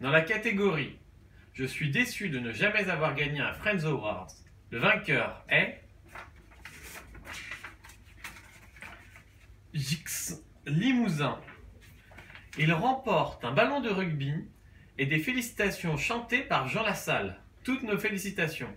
Dans la catégorie Je suis déçu de ne jamais avoir gagné un Friends Awards, le vainqueur est Jix Limousin. Il remporte un ballon de rugby et des félicitations chantées par Jean Lassalle. Toutes nos félicitations.